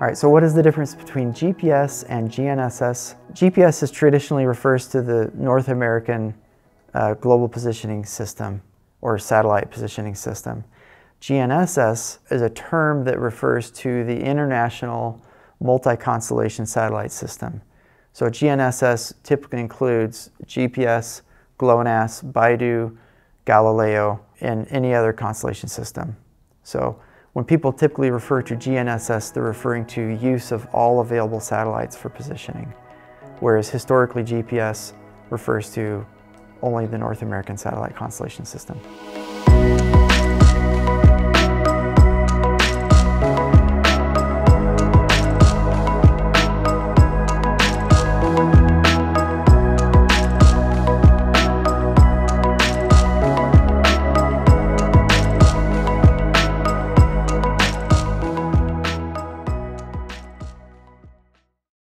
right, so what is the difference between GPS and GNSS? GPS is traditionally refers to the North American uh, Global Positioning System or Satellite Positioning System. GNSS is a term that refers to the International Multi-Constellation Satellite System. So GNSS typically includes GPS, GLONASS, BeiDou, Galileo, and any other constellation system. So when people typically refer to GNSS, they're referring to use of all available satellites for positioning, whereas historically GPS refers to only the North American Satellite Constellation System.